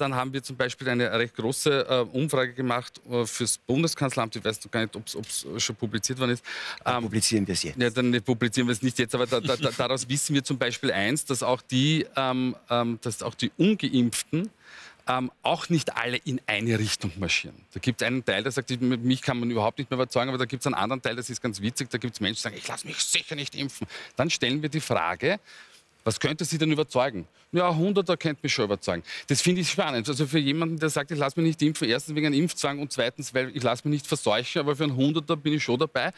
dann haben wir zum Beispiel eine recht große äh, Umfrage gemacht äh, fürs Bundeskanzleramt. Ich weiß noch gar nicht, ob es schon publiziert worden ist. Ähm, publizieren wir es jetzt. Ja, dann publizieren wir es nicht jetzt, aber da, da, daraus wissen wir zum Beispiel eins, dass auch die, ähm, ähm, dass auch die Ungeimpften ähm, auch nicht alle in eine Richtung marschieren. Da gibt es einen Teil, der sagt, mich kann man überhaupt nicht mehr überzeugen, aber da gibt es einen anderen Teil, das ist ganz witzig, da gibt es Menschen, die sagen, ich lasse mich sicher nicht impfen. Dann stellen wir die Frage, was könnte Sie denn überzeugen? Ja, 100er könnte mich schon überzeugen. Das finde ich spannend. Also für jemanden, der sagt, ich lasse mich nicht impfen, erstens wegen einem Impfzwang und zweitens, weil ich lasse mich nicht verseuchen, aber für einen 100er bin ich schon dabei.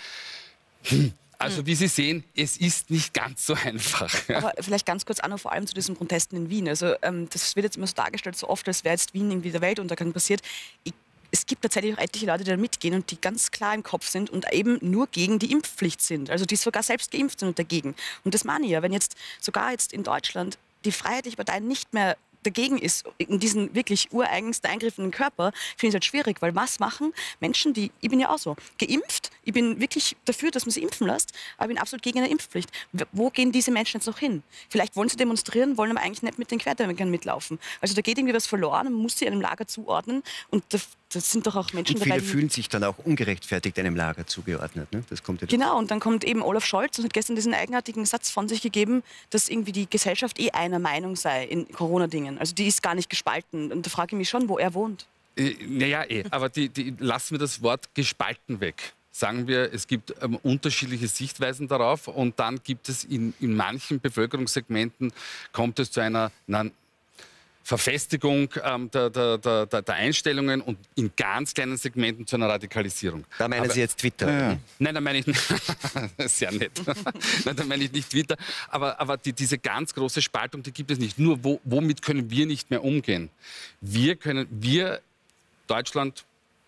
Hm. Also hm. wie Sie sehen, es ist nicht ganz so einfach. Aber vielleicht ganz kurz an, vor allem zu diesen Protesten in Wien. Also ähm, das wird jetzt immer so dargestellt, so oft, als wäre jetzt Wien irgendwie der Weltuntergang passiert. Ich es gibt tatsächlich auch etliche Leute, die da mitgehen und die ganz klar im Kopf sind und eben nur gegen die Impfpflicht sind. Also die sogar selbst geimpft sind und dagegen. Und das meine ich ja, wenn jetzt sogar jetzt in Deutschland die Freiheitliche Partei nicht mehr dagegen ist, in diesen wirklich ureigensten Eingriff in den Körper, finde ich es halt schwierig, weil was machen Menschen, die, ich bin ja auch so, geimpft, ich bin wirklich dafür, dass man sie impfen lässt, aber ich bin absolut gegen eine Impfpflicht. Wo gehen diese Menschen jetzt noch hin? Vielleicht wollen sie demonstrieren, wollen aber eigentlich nicht mit den Querdenkern mitlaufen. Also da geht irgendwie was verloren, man muss sie einem Lager zuordnen und das sind doch auch Menschen und viele dabei, fühlen sich dann auch ungerechtfertigt einem Lager zugeordnet. Ne? Das kommt ja genau, und dann kommt eben Olaf Scholz und hat gestern diesen eigenartigen Satz von sich gegeben, dass irgendwie die Gesellschaft eh einer Meinung sei in Corona-Dingen. Also die ist gar nicht gespalten. Und da frage ich mich schon, wo er wohnt. Äh, naja, eh, aber die, die, lassen wir das Wort gespalten weg sagen wir, es gibt ähm, unterschiedliche Sichtweisen darauf und dann gibt es in, in manchen Bevölkerungssegmenten, kommt es zu einer, na, Verfestigung ähm, der, der, der, der, Einstellungen und in ganz kleinen Segmenten zu einer Radikalisierung. Da meinen aber, Sie jetzt Twitter? Ja. Nein, da meine ich sehr nett. Nein, da meine ich nicht Twitter. Aber, aber die, diese ganz große Spaltung, die gibt es nicht. Nur wo, womit können wir nicht mehr umgehen? Wir können, wir Deutschland,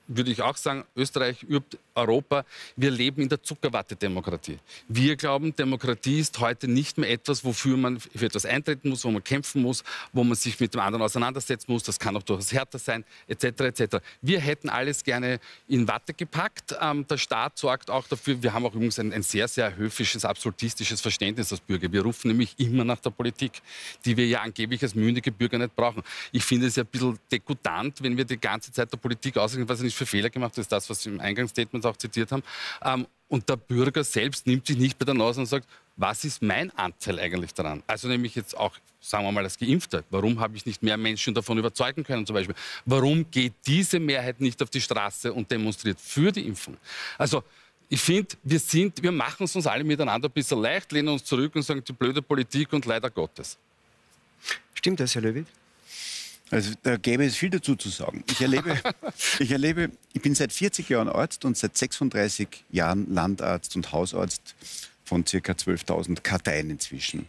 würde ich auch sagen, Österreich übt Europa, wir leben in der Zuckerwatte-Demokratie. Wir glauben, Demokratie ist heute nicht mehr etwas, wofür man für etwas eintreten muss, wo man kämpfen muss, wo man sich mit dem anderen auseinandersetzen muss. Das kann auch durchaus härter sein, etc. etc. Wir hätten alles gerne in Watte gepackt. Ähm, der Staat sorgt auch dafür. Wir haben auch übrigens ein, ein sehr, sehr höfisches, absolutistisches Verständnis als Bürger. Wir rufen nämlich immer nach der Politik, die wir ja angeblich als mündige Bürger nicht brauchen. Ich finde es ja ein bisschen dekutant, wenn wir die ganze Zeit der Politik ausreden, was sie nicht für Fehler gemacht. Das ist das, was Sie im Eingangsstatement auch zitiert haben. Ähm, und der Bürger selbst nimmt sich nicht bei der Nase und sagt, was ist mein Anteil eigentlich daran? Also nämlich jetzt auch, sagen wir mal, als Geimpfter. Warum habe ich nicht mehr Menschen davon überzeugen können zum Beispiel? Warum geht diese Mehrheit nicht auf die Straße und demonstriert für die Impfung? Also ich finde, wir, wir machen es uns alle miteinander ein bisschen leicht, lehnen uns zurück und sagen, die blöde Politik und leider Gottes. Stimmt das, Herr Löwit? Also da gäbe es viel dazu zu sagen. Ich erlebe, ich erlebe, ich bin seit 40 Jahren Arzt und seit 36 Jahren Landarzt und Hausarzt von ca. 12.000 Karteien inzwischen.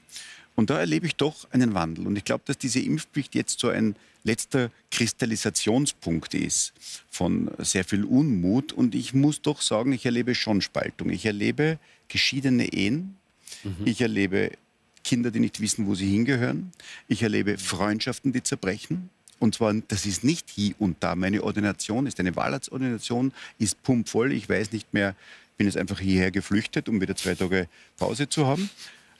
Und da erlebe ich doch einen Wandel. Und ich glaube, dass diese Impfpflicht jetzt so ein letzter Kristallisationspunkt ist von sehr viel Unmut. Und ich muss doch sagen, ich erlebe schon Spaltung. Ich erlebe geschiedene Ehen. Mhm. Ich erlebe Kinder, die nicht wissen, wo sie hingehören. Ich erlebe Freundschaften, die zerbrechen. Und zwar, das ist nicht hier und da. Meine Ordination ist eine Wahlarztordination, ist pumpvoll. Ich weiß nicht mehr, bin jetzt einfach hierher geflüchtet, um wieder zwei Tage Pause zu haben.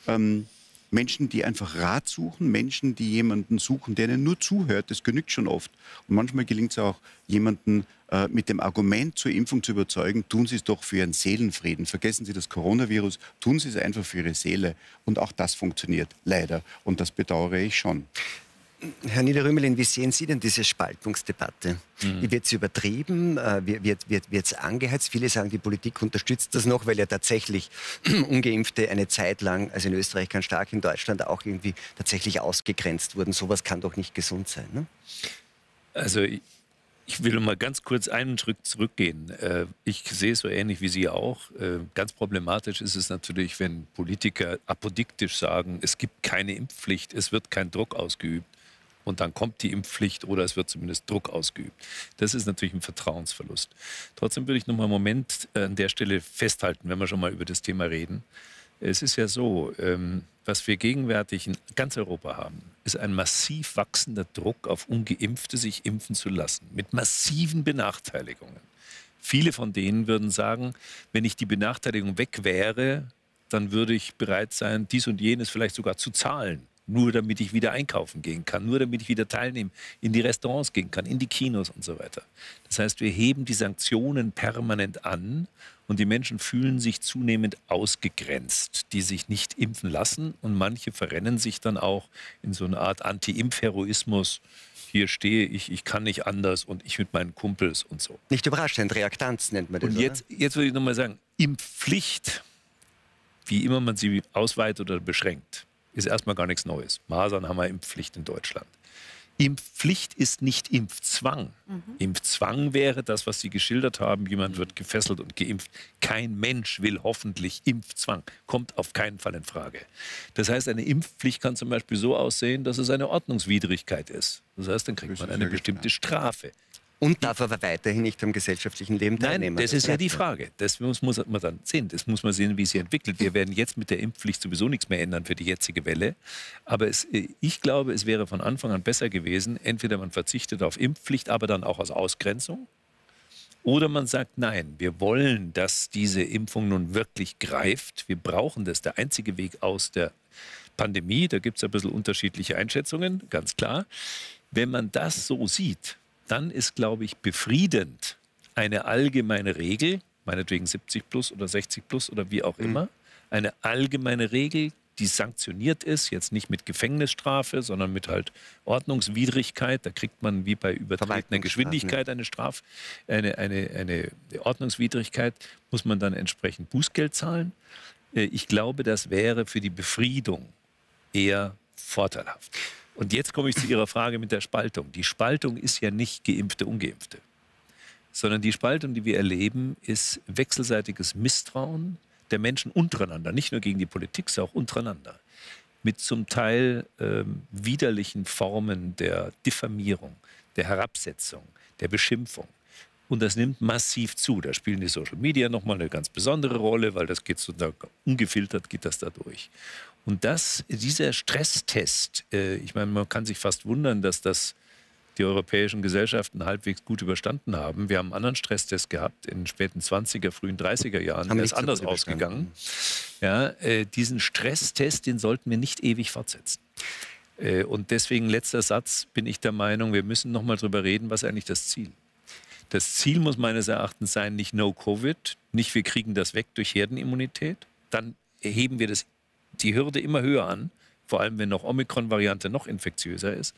Ähm, Menschen, die einfach Rat suchen, Menschen, die jemanden suchen, der ihnen nur zuhört, das genügt schon oft. Und manchmal gelingt es auch, jemanden äh, mit dem Argument zur Impfung zu überzeugen, tun Sie es doch für Ihren Seelenfrieden. Vergessen Sie das Coronavirus, tun Sie es einfach für Ihre Seele. Und auch das funktioniert leider. Und das bedauere ich schon. Herr Niederrümelin, wie sehen Sie denn diese Spaltungsdebatte? Mhm. Wird sie übertrieben? Äh, wird, wird, wird es angeheizt? Viele sagen, die Politik unterstützt das noch, weil ja tatsächlich Ungeimpfte eine Zeit lang, also in Österreich ganz stark, in Deutschland auch irgendwie tatsächlich ausgegrenzt wurden. Sowas kann doch nicht gesund sein. Ne? Also ich will mal ganz kurz einen Schritt zurückgehen. Äh, ich sehe es so ähnlich wie Sie auch. Äh, ganz problematisch ist es natürlich, wenn Politiker apodiktisch sagen, es gibt keine Impfpflicht, es wird kein Druck ausgeübt und dann kommt die Impfpflicht oder es wird zumindest Druck ausgeübt. Das ist natürlich ein Vertrauensverlust. Trotzdem würde ich noch mal einen Moment äh, an der Stelle festhalten, wenn wir schon mal über das Thema reden. Es ist ja so, ähm, was wir gegenwärtig in ganz Europa haben, ist ein massiv wachsender Druck auf Ungeimpfte, sich impfen zu lassen, mit massiven Benachteiligungen. Viele von denen würden sagen, wenn ich die Benachteiligung weg wäre, dann würde ich bereit sein, dies und jenes vielleicht sogar zu zahlen nur damit ich wieder einkaufen gehen kann, nur damit ich wieder teilnehmen, in die Restaurants gehen kann, in die Kinos und so weiter. Das heißt, wir heben die Sanktionen permanent an und die Menschen fühlen sich zunehmend ausgegrenzt, die sich nicht impfen lassen und manche verrennen sich dann auch in so eine Art Anti-Impf-Heroismus. Hier stehe ich, ich kann nicht anders und ich mit meinen Kumpels und so. Nicht überraschend, Reaktanz nennt man das. Und jetzt, jetzt würde ich nochmal sagen, Impfpflicht, wie immer man sie ausweitet oder beschränkt, ist erstmal gar nichts Neues. Masern haben wir Impfpflicht in Deutschland. Impfpflicht ist nicht Impfzwang. Mhm. Impfzwang wäre das, was Sie geschildert haben. Jemand wird gefesselt und geimpft. Kein Mensch will hoffentlich Impfzwang. Kommt auf keinen Fall in Frage. Das heißt, eine Impfpflicht kann zum Beispiel so aussehen, dass es eine Ordnungswidrigkeit ist. Das heißt, dann kriegt man eine bestimmte Strafe. Und darf aber weiterhin nicht am gesellschaftlichen Leben teilnehmen. Nein, das, das ist ja die Frage. Das muss, muss, man dann sehen. Das muss man sehen, wie sie entwickelt. Wir werden jetzt mit der Impfpflicht sowieso nichts mehr ändern für die jetzige Welle. Aber es, ich glaube, es wäre von Anfang an besser gewesen, entweder man verzichtet auf Impfpflicht, aber dann auch aus Ausgrenzung. Oder man sagt, nein, wir wollen, dass diese Impfung nun wirklich greift. Wir brauchen das. Der einzige Weg aus der Pandemie, da gibt es ein bisschen unterschiedliche Einschätzungen, ganz klar. Wenn man das so sieht, dann ist, glaube ich, befriedend eine allgemeine Regel, meinetwegen 70 plus oder 60 plus oder wie auch mhm. immer, eine allgemeine Regel, die sanktioniert ist, jetzt nicht mit Gefängnisstrafe, sondern mit halt Ordnungswidrigkeit. Da kriegt man wie bei übertretener Geschwindigkeit eine Straf, eine, eine, eine Ordnungswidrigkeit, muss man dann entsprechend Bußgeld zahlen. Äh, ich glaube, das wäre für die Befriedung eher vorteilhaft. Und jetzt komme ich zu Ihrer Frage mit der Spaltung. Die Spaltung ist ja nicht geimpfte, ungeimpfte, sondern die Spaltung, die wir erleben, ist wechselseitiges Misstrauen der Menschen untereinander, nicht nur gegen die Politik, sondern auch untereinander, mit zum Teil ähm, widerlichen Formen der Diffamierung, der Herabsetzung, der Beschimpfung. Und das nimmt massiv zu. Da spielen die Social Media nochmal eine ganz besondere Rolle, weil das geht so ungefiltert geht das da durch. Und das, dieser Stresstest, äh, ich meine, man kann sich fast wundern, dass das die europäischen Gesellschaften halbwegs gut überstanden haben. Wir haben einen anderen Stresstest gehabt in den späten 20er, frühen 30er Jahren. Der ist anders ausgegangen. Ja, äh, diesen Stresstest, den sollten wir nicht ewig fortsetzen. Äh, und deswegen letzter Satz, bin ich der Meinung, wir müssen noch mal drüber reden, was ist eigentlich das Ziel? Das Ziel muss meines Erachtens sein, nicht No Covid, nicht wir kriegen das weg durch Herdenimmunität. Dann heben wir das die Hürde immer höher an, vor allem wenn noch Omikron-Variante noch infektiöser ist,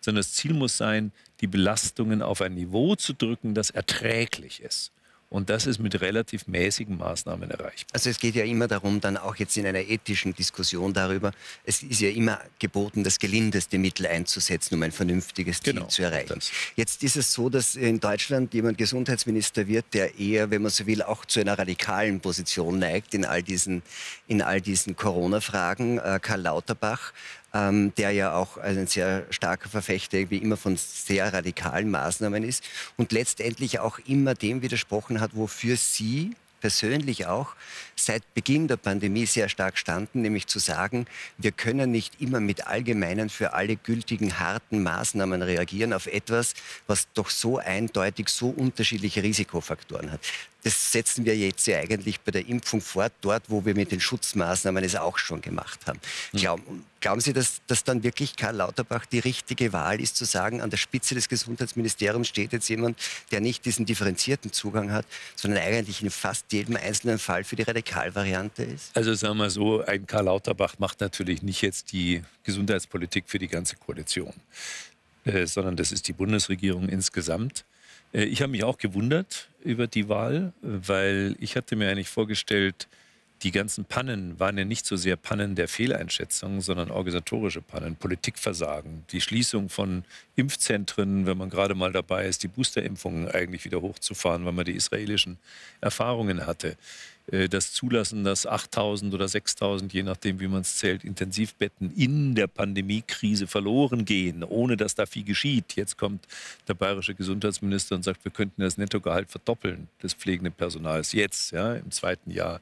sondern das Ziel muss sein, die Belastungen auf ein Niveau zu drücken, das erträglich ist. Und das ist mit relativ mäßigen Maßnahmen erreichbar. Also es geht ja immer darum, dann auch jetzt in einer ethischen Diskussion darüber, es ist ja immer geboten, das gelindeste Mittel einzusetzen, um ein vernünftiges Ziel genau, zu erreichen. Das. Jetzt ist es so, dass in Deutschland jemand Gesundheitsminister wird, der eher, wenn man so will, auch zu einer radikalen Position neigt in all diesen, in all diesen Corona-Fragen. Äh, Karl Lauterbach ähm, der ja auch ein sehr starker Verfechter wie immer von sehr radikalen Maßnahmen ist und letztendlich auch immer dem widersprochen hat, wofür Sie persönlich auch seit Beginn der Pandemie sehr stark standen, nämlich zu sagen, wir können nicht immer mit allgemeinen, für alle gültigen, harten Maßnahmen reagieren auf etwas, was doch so eindeutig so unterschiedliche Risikofaktoren hat das setzen wir jetzt ja eigentlich bei der Impfung fort, dort, wo wir mit den Schutzmaßnahmen es auch schon gemacht haben. Mhm. Glauben, glauben Sie, dass, dass dann wirklich Karl Lauterbach die richtige Wahl ist, zu sagen, an der Spitze des Gesundheitsministeriums steht jetzt jemand, der nicht diesen differenzierten Zugang hat, sondern eigentlich in fast jedem einzelnen Fall für die Radikalvariante ist? Also sagen wir so, ein Karl Lauterbach macht natürlich nicht jetzt die Gesundheitspolitik für die ganze Koalition, äh, sondern das ist die Bundesregierung insgesamt. Äh, ich habe mich auch gewundert über die Wahl, weil ich hatte mir eigentlich vorgestellt, die ganzen Pannen waren ja nicht so sehr Pannen der Fehleinschätzung, sondern organisatorische Pannen, Politikversagen, die Schließung von Impfzentren, wenn man gerade mal dabei ist, die Boosterimpfungen eigentlich wieder hochzufahren, weil man die israelischen Erfahrungen hatte. Äh, das Zulassen, dass 8000 oder 6000, je nachdem, wie man es zählt, Intensivbetten in der Pandemiekrise verloren gehen, ohne dass da viel geschieht. Jetzt kommt der bayerische Gesundheitsminister und sagt, wir könnten das Nettogehalt verdoppeln des pflegenden Personals jetzt, ja, im zweiten Jahr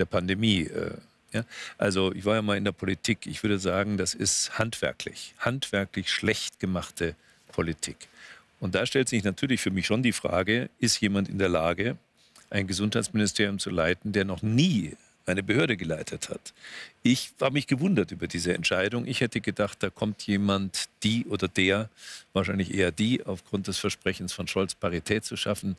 der Pandemie. Äh, ja? Also ich war ja mal in der Politik. Ich würde sagen, das ist handwerklich, handwerklich schlecht gemachte Politik. Und da stellt sich natürlich für mich schon die Frage, ist jemand in der Lage, ein Gesundheitsministerium zu leiten, der noch nie eine Behörde geleitet hat. Ich habe mich gewundert über diese Entscheidung. Ich hätte gedacht, da kommt jemand, die oder der, wahrscheinlich eher die, aufgrund des Versprechens von Scholz Parität zu schaffen,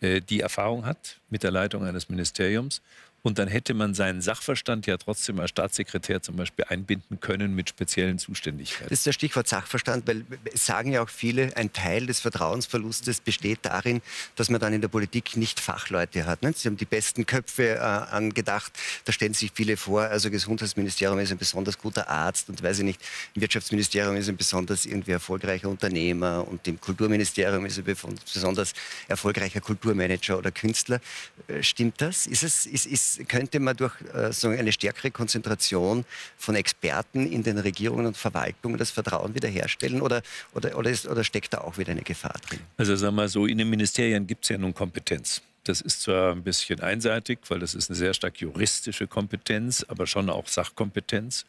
äh, die Erfahrung hat mit der Leitung eines Ministeriums und dann hätte man seinen Sachverstand ja trotzdem als Staatssekretär zum Beispiel einbinden können mit speziellen Zuständigkeiten. Das ist das Stichwort Sachverstand, weil es sagen ja auch viele, ein Teil des Vertrauensverlustes besteht darin, dass man dann in der Politik nicht Fachleute hat. Sie haben die besten Köpfe äh, angedacht. Da stellen sich viele vor, also Gesundheitsministerium ist ein besonders guter Arzt und weiß ich nicht, im Wirtschaftsministerium ist ein besonders irgendwie erfolgreicher Unternehmer und im Kulturministerium ist ein besonders erfolgreicher Kulturmanager oder Künstler. Äh, stimmt das? Ist es, ist, ist könnte man durch äh, eine stärkere Konzentration von Experten in den Regierungen und Verwaltungen das Vertrauen wiederherstellen oder, oder, oder, ist, oder steckt da auch wieder eine Gefahr drin? Also sagen wir mal so, in den Ministerien gibt es ja nun Kompetenz. Das ist zwar ein bisschen einseitig, weil das ist eine sehr stark juristische Kompetenz, aber schon auch Sachkompetenz.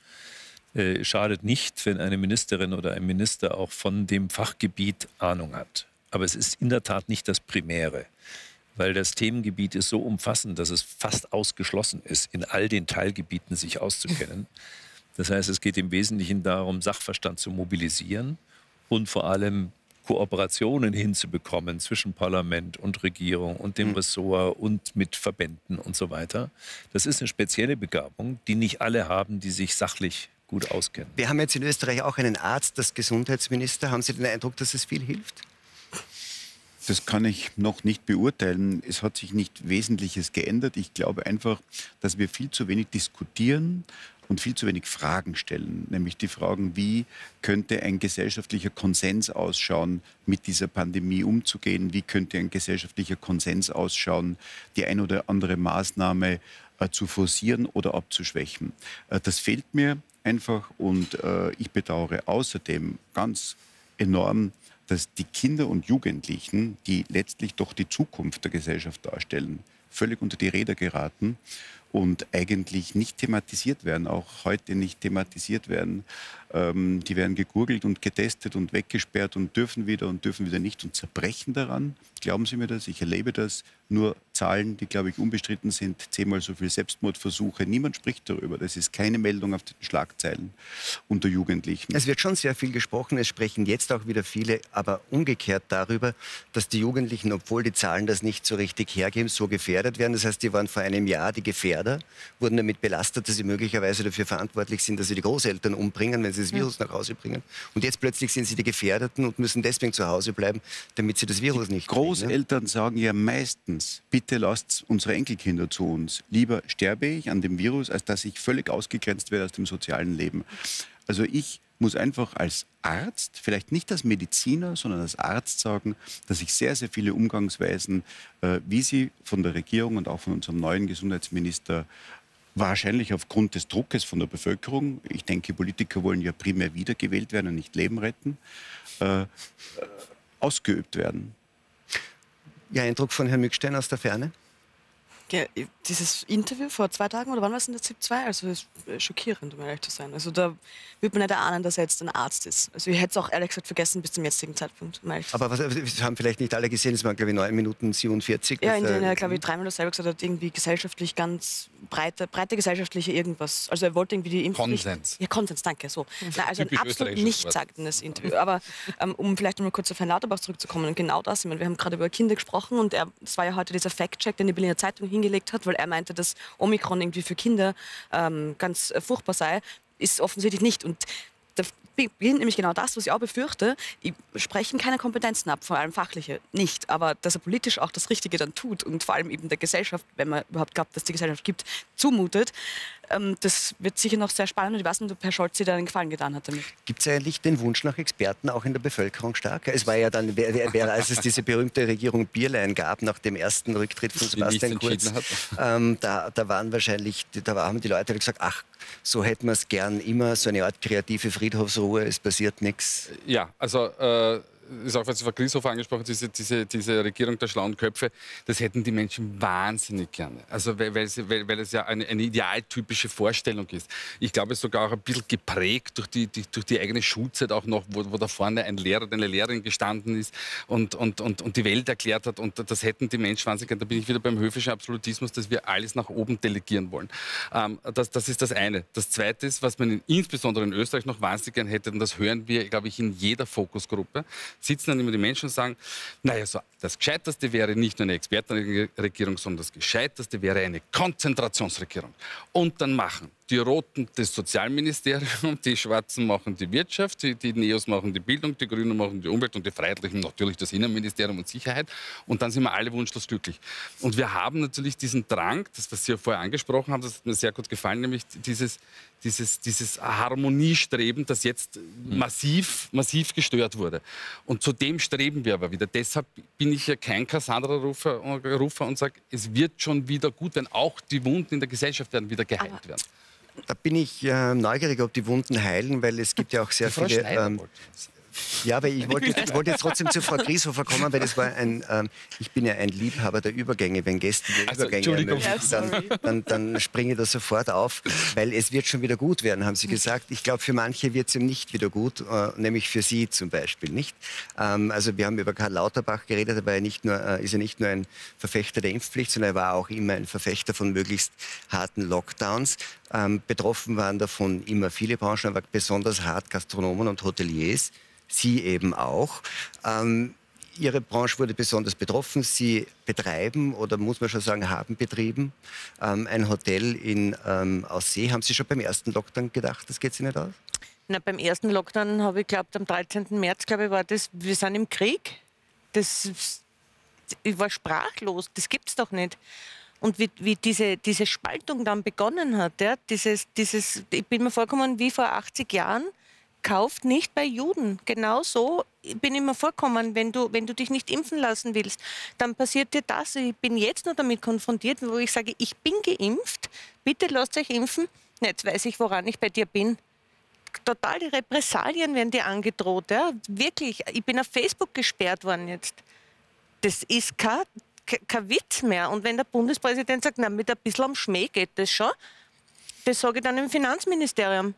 Äh, schadet nicht, wenn eine Ministerin oder ein Minister auch von dem Fachgebiet Ahnung hat. Aber es ist in der Tat nicht das Primäre weil das Themengebiet ist so umfassend, dass es fast ausgeschlossen ist, in all den Teilgebieten sich auszukennen. Das heißt, es geht im Wesentlichen darum, Sachverstand zu mobilisieren und vor allem Kooperationen hinzubekommen zwischen Parlament und Regierung und dem hm. Ressort und mit Verbänden und so weiter. Das ist eine spezielle Begabung, die nicht alle haben, die sich sachlich gut auskennen. Wir haben jetzt in Österreich auch einen Arzt, das Gesundheitsminister. Haben Sie den Eindruck, dass es viel hilft? Das kann ich noch nicht beurteilen. Es hat sich nicht Wesentliches geändert. Ich glaube einfach, dass wir viel zu wenig diskutieren und viel zu wenig Fragen stellen. Nämlich die Fragen, wie könnte ein gesellschaftlicher Konsens ausschauen, mit dieser Pandemie umzugehen? Wie könnte ein gesellschaftlicher Konsens ausschauen, die ein oder andere Maßnahme äh, zu forcieren oder abzuschwächen? Äh, das fehlt mir einfach und äh, ich bedauere außerdem ganz enorm, dass die Kinder und Jugendlichen, die letztlich doch die Zukunft der Gesellschaft darstellen, völlig unter die Räder geraten und eigentlich nicht thematisiert werden, auch heute nicht thematisiert werden. Ähm, die werden gegurgelt und getestet und weggesperrt und dürfen wieder und dürfen wieder nicht und zerbrechen daran. Glauben Sie mir das? Ich erlebe das. Nur Zahlen, die, glaube ich, unbestritten sind. Zehnmal so viele Selbstmordversuche. Niemand spricht darüber. Das ist keine Meldung auf den Schlagzeilen unter Jugendlichen. Es wird schon sehr viel gesprochen. Es sprechen jetzt auch wieder viele, aber umgekehrt darüber, dass die Jugendlichen, obwohl die Zahlen das nicht so richtig hergeben, so gefährdet werden. Das heißt, die waren vor einem Jahr die Gefährder, wurden damit belastet, dass sie möglicherweise dafür verantwortlich sind, dass sie die Großeltern umbringen, wenn sie das Virus nach Hause bringen. Und jetzt plötzlich sind sie die Gefährdeten und müssen deswegen zu Hause bleiben, damit sie das Virus nicht kriegen. Großeltern sagen ja meistens, bitte lasst unsere Enkelkinder zu uns. Lieber sterbe ich an dem Virus, als dass ich völlig ausgegrenzt werde aus dem sozialen Leben. Also ich muss einfach als Arzt, vielleicht nicht als Mediziner, sondern als Arzt sagen, dass ich sehr, sehr viele Umgangsweisen, äh, wie sie von der Regierung und auch von unserem neuen Gesundheitsminister Wahrscheinlich aufgrund des Druckes von der Bevölkerung. Ich denke, Politiker wollen ja primär wiedergewählt werden und nicht Leben retten. Äh, ausgeübt werden. Ja, Eindruck von Herrn Mückstein aus der Ferne? Ja, dieses Interview vor zwei Tagen oder wann war es in der ZIP 2? Also ist schockierend, um ehrlich zu sein. Also da wird man nicht erahnen, dass er jetzt ein Arzt ist. Also ich hätte es auch ehrlich gesagt vergessen bis zum jetzigen Zeitpunkt. Um Aber was, wir haben vielleicht nicht alle gesehen, es waren glaube ich 9 Minuten 47. Ja, in denen er glaube ich dreimal dasselbe gesagt hat, irgendwie gesellschaftlich ganz breite, breite gesellschaftliche irgendwas. Also er wollte irgendwie die Impfpflicht... Konsens. Ja, Konsens, danke. So. Nein, also ein absolut nichtssagendes Interview. Aber ähm, um vielleicht noch mal kurz auf Herrn Lauterbach zurückzukommen und genau das, ich meine, wir haben gerade über Kinder gesprochen und es war ja heute dieser Fact-Check, den die Berliner Zeitung hingelegt hingelegt hat, weil er meinte, dass Omikron irgendwie für Kinder ähm, ganz äh, furchtbar sei, ist offensichtlich nicht. Und da beginnt nämlich genau das, was ich auch befürchte. Die sprechen keine Kompetenzen ab, vor allem fachliche nicht. Aber dass er politisch auch das Richtige dann tut und vor allem eben der Gesellschaft, wenn man überhaupt glaubt, dass die Gesellschaft gibt, zumutet, ähm, das wird sicher noch sehr spannend. Ich weiß nicht, ob Herr Scholz sich da einen Gefallen getan hat damit. Gibt es eigentlich den Wunsch nach Experten auch in der Bevölkerung stark? Es war ja dann, wäre, als es diese berühmte Regierung Bierlein gab, nach dem ersten Rücktritt von Sebastian Kurz, ähm, da, da waren wahrscheinlich, da haben die Leute gesagt, ach, so hätten wir es gern immer, so eine Art kreative Friedhofsruhe, es passiert nichts. Ja, also äh, ist auch, was Frau Grieshofer angesprochen diese, diese, diese Regierung der schlauen Köpfe, das hätten die Menschen wahnsinnig gerne. Also weil, weil, sie, weil, weil es ja eine, eine idealtypische Vorstellung ist. Ich glaube, es ist sogar auch ein bisschen geprägt durch die, die, durch die eigene Schulzeit auch noch, wo, wo da vorne ein Lehrer, eine Lehrerin gestanden ist und, und, und, und die Welt erklärt hat. Und das hätten die Menschen wahnsinnig gerne. Da bin ich wieder beim höfischen Absolutismus, dass wir alles nach oben delegieren wollen. Ähm, das, das ist das eine. Das zweite ist, was man in, insbesondere in Österreich noch wahnsinnig gern hätte, und das hören wir, glaube ich, in jeder Fokusgruppe, sitzen dann immer die Menschen und sagen, naja, so, das Gescheiterste wäre nicht nur eine Expertenregierung, sondern das Gescheiterste wäre eine Konzentrationsregierung. Und dann machen die Roten das Sozialministerium, die Schwarzen machen die Wirtschaft, die, die Neos machen die Bildung, die Grünen machen die Umwelt und die Freiheitlichen natürlich das Innenministerium und Sicherheit. Und dann sind wir alle wunschlos glücklich. Und wir haben natürlich diesen Drang, das, was Sie ja vorher angesprochen haben, das hat mir sehr gut gefallen, nämlich dieses, dieses, dieses Harmoniestreben, das jetzt massiv, massiv gestört wurde. Und zu dem streben wir aber wieder. Deshalb bin ich ja kein Cassandra-Rufer Rufer und sage, es wird schon wieder gut, wenn auch die Wunden in der Gesellschaft werden wieder geheilt Aber werden. Da bin ich äh, neugierig, ob die Wunden heilen, weil es gibt ja auch sehr viele. Ähm. Ja, weil ich wollte, ich wollte jetzt trotzdem zu Frau Grieshofer kommen, weil das war ein. Ähm, ich bin ja ein Liebhaber der Übergänge. Wenn Gäste die Also, Übergänge ermöglichen, Ja, dann, dann, dann springe ich da sofort auf, weil es wird schon wieder gut werden, haben Sie gesagt. Ich glaube, für manche wird es eben nicht wieder gut, äh, nämlich für Sie zum Beispiel nicht. Ähm, also wir haben über Karl Lauterbach geredet, aber er nicht nur, äh, ist ja nicht nur ein Verfechter der Impfpflicht, sondern er war auch immer ein Verfechter von möglichst harten Lockdowns. Ähm, betroffen waren davon immer viele Branchen, aber besonders hart Gastronomen und Hoteliers. Sie eben auch. Ähm, Ihre Branche wurde besonders betroffen. Sie betreiben oder muss man schon sagen, haben betrieben ähm, ein Hotel in ähm, Aussee. Haben Sie schon beim ersten Lockdown gedacht, das geht sich nicht aus? Na, beim ersten Lockdown habe ich glaubt, am 13. März, glaube ich, war das, wir sind im Krieg. Das, ich war sprachlos, das gibt's doch nicht. Und wie, wie diese, diese Spaltung dann begonnen hat, ja, dieses, dieses, ich bin mir vorgekommen wie vor 80 Jahren, kauft nicht bei Juden. Genau so bin ich mir vorgekommen, wenn du, wenn du dich nicht impfen lassen willst, dann passiert dir das. Ich bin jetzt noch damit konfrontiert, wo ich sage, ich bin geimpft, bitte lasst euch impfen. Jetzt weiß ich, woran ich bei dir bin total die Repressalien werden dir angedroht. Ja? Wirklich, ich bin auf Facebook gesperrt worden jetzt. Das ist kein, ke- kein Witz mehr. Und wenn der Bundespräsident sagt, na, mit ein bisschen am Schmäh geht das schon, das sage ich dann im Finanzministerium.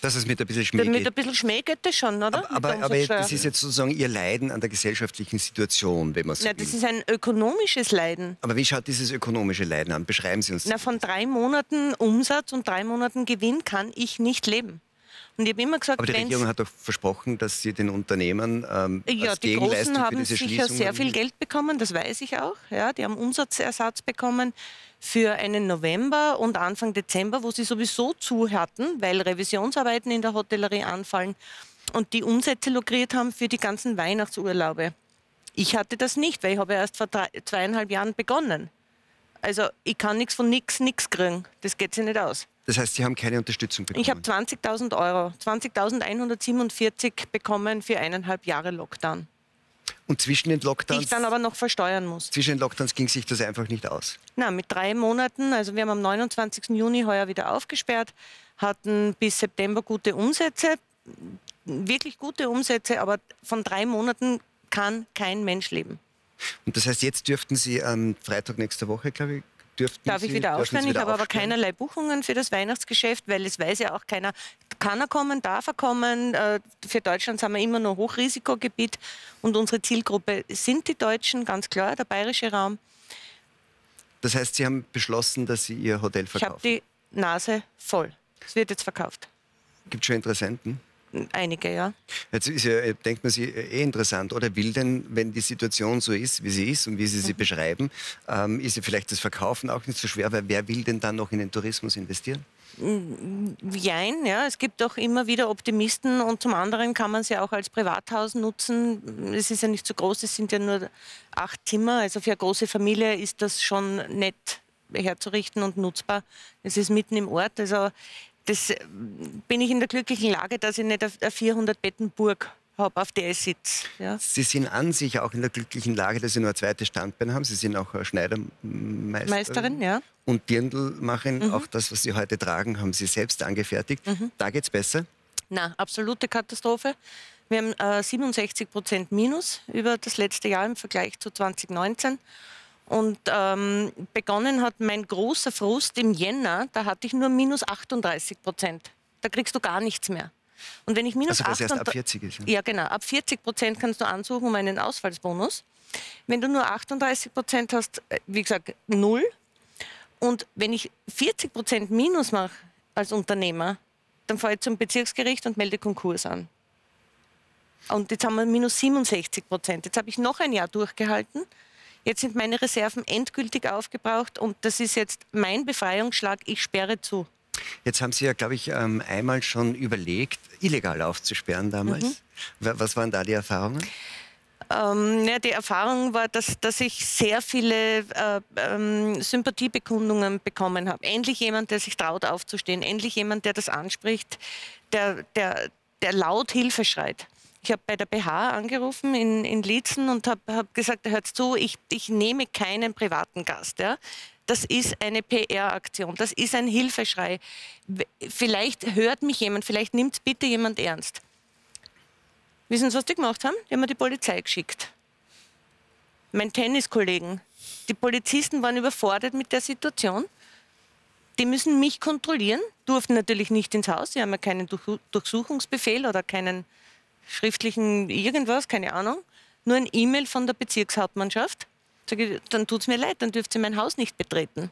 Dass es mit ein bisschen Schmäh Mit ein bisschen Schmäh geht das schon, oder? Aber, aber Umsatzsteuer. das ist jetzt sozusagen Ihr Leiden an der gesellschaftlichen Situation, wenn man so na, will. das ist ein ökonomisches Leiden. Aber wie schaut dieses ökonomische Leiden an? Beschreiben Sie uns Na, das. von drei Monaten Umsatz und drei Monaten Gewinn kann ich nicht leben. Und ich habe immer gesagt, Aber die Regierung hat doch versprochen, dass sie den Unternehmen ähm, Ja, als die Großen für haben diese sicher sehr viel Geld bekommen, das weiß ich auch. Ja, die haben Umsatzersatz bekommen für einen November und Anfang Dezember, wo sie sowieso zu hatten, weil Revisionsarbeiten in der Hotellerie anfallen und die Umsätze lukriert haben für die ganzen Weihnachtsurlaube. Ich hatte das nicht, weil ich habe erst vor drei, zweieinhalb Jahren begonnen. Also ich kann nichts von nichts, nichts kriegen. Das geht sich nicht aus. Das heißt, Sie haben keine Unterstützung bekommen? Ich habe 20.000 Euro, 20.147 bekommen für eineinhalb Jahre Lockdown, Und zwischen den die Lockdowns, ich dann aber noch versteuern muss. zwischen den Lockdowns ging sich das einfach nicht aus. Na, mit drei Monaten, also wir haben am 29. Juni heuer wieder aufgesperrt, hatten bis September gute Umsätze, wirklich gute Umsätze, aber von drei Monaten kann kein Mensch leben. Und das heißt, jetzt dürften Sie am Freitag nächster Woche, glaube ich, dürften Darf Sie, ich wieder Sie aufstellen? Ich wieder habe aber keinerlei Buchungen für das Weihnachtsgeschäft, weil es weiß ja auch keiner, kann er kommen, darf er kommen. Äh, Für Deutschland sind wir immer noch Hochrisikogebiet und unsere Zielgruppe sind die Deutschen, ganz klar, der bayerische Raum. Das heißt, Sie haben beschlossen, dass Sie Ihr Hotel Ich habe verkaufen. die Nase voll. Es wird jetzt verkauft. Gibt schon Interessenten? Einige, ja. Jetzt ist ja, denkt man sich eh interessant, oder will denn, wenn die Situation so ist, wie sie ist und wie Sie Mhm. sie beschreiben, ähm, ist ja vielleicht das Verkaufen auch nicht so schwer, weil wer will denn dann noch in den Tourismus investieren? Jein, ja. Es gibt auch immer wieder Optimisten und zum anderen kann man sie auch als Privathaus nutzen. Es ist ja nicht so groß, es sind ja nur acht Zimmer. Also für eine große Familie ist das schon nett herzurichten und nutzbar. Es ist mitten im Ort. Also das äh, bin ich in der glücklichen Lage, dass ich nicht eine 400-Betten-Burg habe, auf der ich sitze. Ja. Sie sind an sich auch in der glücklichen Lage, dass Sie nur ein zweites Standbein haben. Sie sind auch Schneidermeisterin. Meisterin, ja. Und Dirndlmacherin, Mhm. auch das, was Sie heute tragen, haben Sie selbst angefertigt. Da geht's besser. Na, absolute Katastrophe. Wir haben äh, 67 Prozent Minus über das letzte Jahr im Vergleich zu 2019. Und ähm, begonnen hat mein großer Frust im Jänner, da hatte ich nur minus 38 Prozent. Da kriegst du gar nichts mehr. Und wenn ich minus Also, was erst ab 38 40 ist. Ja. ja, genau. Ab 40 Prozent kannst du ansuchen um einen Ausfallsbonus. Wenn du nur 38 Prozent hast, äh, wie gesagt, null. Und wenn ich 40 Prozent Minus mache als Unternehmer, dann fahre ich zum Bezirksgericht und melde Konkurs an. Und jetzt haben wir minus 67 Prozent. Jetzt habe ich noch ein Jahr durchgehalten. Jetzt sind meine Reserven endgültig aufgebraucht und das ist jetzt mein Befreiungsschlag. Ich sperre zu. Jetzt haben Sie ja, glaube ich, ähm, einmal schon überlegt, illegal aufzusperren damals. Mhm. Wa- Was waren da die Erfahrungen? Ähm, ja, die Erfahrung war, dass, dass ich sehr viele äh, ähm, Sympathiebekundungen bekommen habe. Endlich jemand, der sich traut aufzustehen. Endlich jemand, der das anspricht, der, der, der laut Hilfe schreit. Ich habe bei der BH angerufen in, in Lietzen und habe hab gesagt, hört zu, ich, ich nehme keinen privaten Gast. Ja? Das ist eine PR-Aktion, das ist ein Hilfeschrei. Vielleicht hört mich jemand, vielleicht nimmt bitte jemand ernst. Wissen Sie, was die gemacht haben? Die haben mir die Polizei geschickt. Mein Tenniskollegen. Die Polizisten waren überfordert mit der Situation. Die müssen mich kontrollieren, durften natürlich nicht ins Haus. Sie haben ja keinen Durch Durchsuchungsbefehl oder keinen schriftlichen irgendwas, keine Ahnung. Nur ein E-Mail von der Bezirkshauptmannschaft. Sag ich, dann tut es mir leid, dann dürft ihr mein Haus nicht betreten.